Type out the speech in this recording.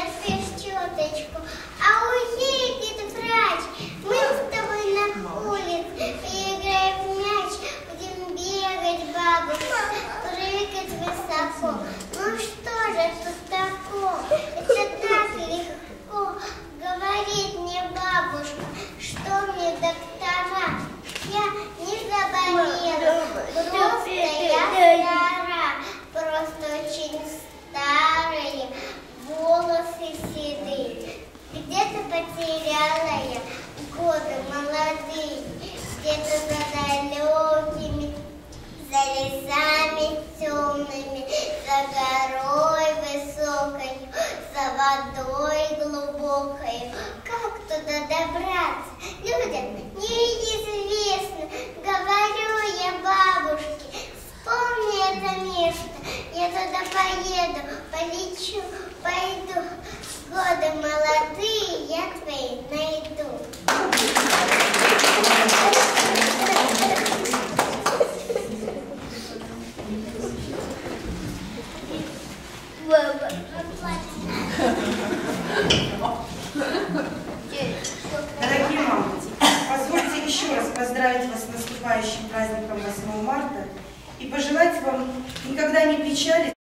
потерпишь чуточку, а уедет горой высокой, за водой глубокой. Как туда добраться? Людям неизвестно. Говорю я бабушке, вспомни это место. Я туда поеду, полечу, пойду. Поздравить вас с наступающим праздником 8 марта и пожелать вам никогда не печали